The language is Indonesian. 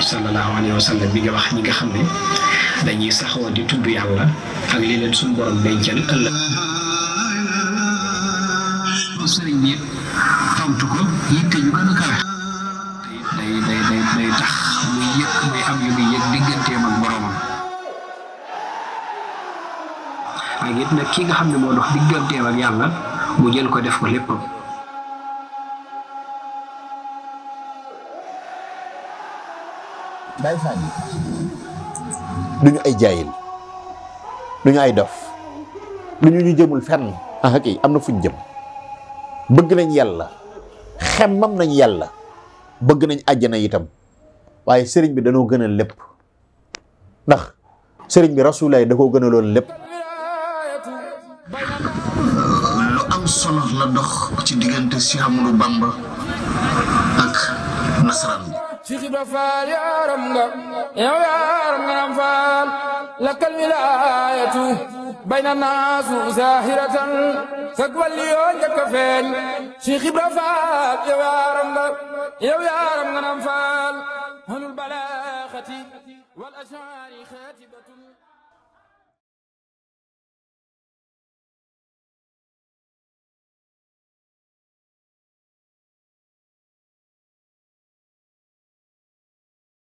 sallallahu alayhi wa sallam bi nga wax ñi nga xam ne dañuy saxoo di tudd yàlla ak li leen suñu borom dencal ëllëg. Sëriñ bi tontu ko yitte ju gën a kawe. Day day day day tax muy yëg muy am yu muy yëg digganteem ak boromam ak it nag ki nga xam ne moo dox digganteem ak yàlla mu jël ko def ko léppam Baay Faal yi. Duñu ay jaayil. Duñu ay dof. Lu ñu jëmul fenn. Ah am na fuñ jëm. Bëgg nañ yàlla. Xemmam nañ yàlla. Bëgg nañ àjjana itam. Waaye sëriñ bi dañoo gënal lépp. Ndax sëriñ bi rasulaay da koo gënaloon lépp. Lu am solo la dox ci diggante si Amadou Bamba Am faal lakal wilaayatu bayna naasu zahiratan sag walli yoo njëkk a feeñ Cheikh Ibra Fall yow yaaram nga yow yaaram nga am faal hanul balaaxati wal ashaari xaatibatun